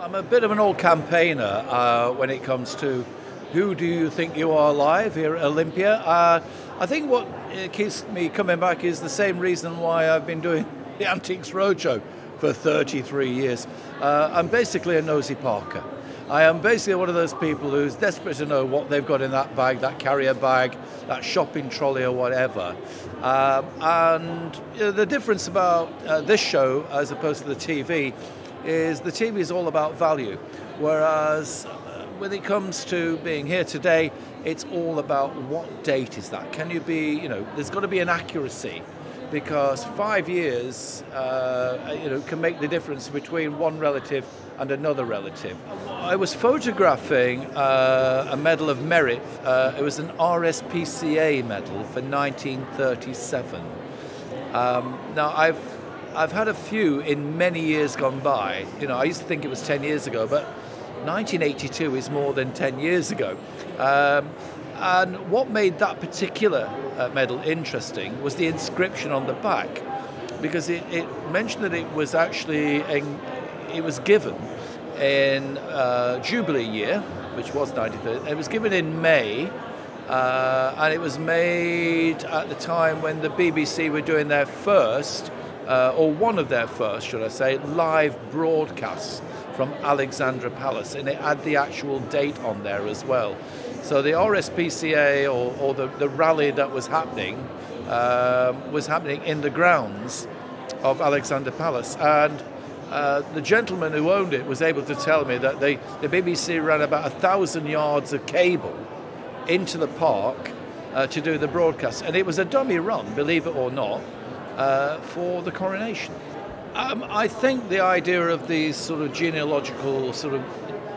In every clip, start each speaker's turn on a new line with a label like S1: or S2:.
S1: I'm a bit of an old campaigner uh, when it comes to who do you think you are live here at Olympia. Uh, I think what keeps me coming back is the same reason why I've been doing the Antiques Roadshow for 33 years. Uh, I'm basically a nosy Parker. I am basically one of those people who's desperate to know what they've got in that bag, that carrier bag, that shopping trolley, or whatever. Um, and you know, the difference about uh, this show as opposed to the TV is the TV is all about value, whereas uh, when it comes to being here today, it's all about what date is that? Can you be, you know, there's got to be an accuracy because five years, uh, you know, can make the difference between one relative and another relative. I was photographing uh, a Medal of Merit. Uh, it was an RSPCA medal for 1937. Um, now I've I've had a few in many years gone by. You know, I used to think it was 10 years ago, but 1982 is more than 10 years ago. Um, and what made that particular uh, medal interesting was the inscription on the back, because it, it mentioned that it was actually it was given in uh, Jubilee year, which was 1930. It was given in May, uh, and it was made at the time when the BBC were doing their first, uh, or one of their first, should I say, live broadcasts from Alexandra Palace, and it had the actual date on there as well. So the RSPCA or, or the, the rally that was happening um, was happening in the grounds of Alexandra Palace, and uh, the gentleman who owned it was able to tell me that they, the BBC ran about a thousand yards of cable into the park uh, to do the broadcast, and it was a dummy run, believe it or not, uh, for the coronation. Um, I think the idea of these sort of genealogical sort of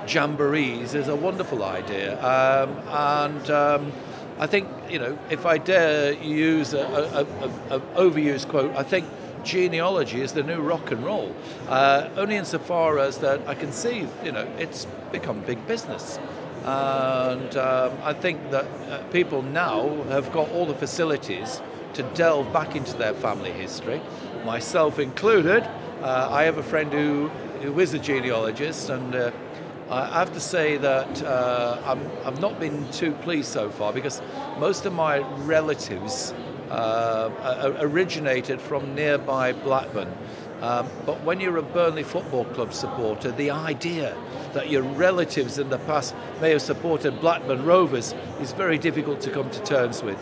S1: jamborees is a wonderful idea, um, and um, I think you know if I dare use a, a, a, a, overused quote, I think genealogy is the new rock and roll. Uh, only insofar as that I can see you know it's become big business. And um, I think that uh, people now have got all the facilities to delve back into their family history, myself included. Uh, I have a friend who, who is a genealogist, and uh, I have to say that uh, i have not been too pleased so far because most of my relatives uh, originated from nearby Blackburn. Um, but when you're a Burnley Football Club supporter, the idea that your relatives in the past may have supported Blackburn Rovers is very difficult to come to terms with.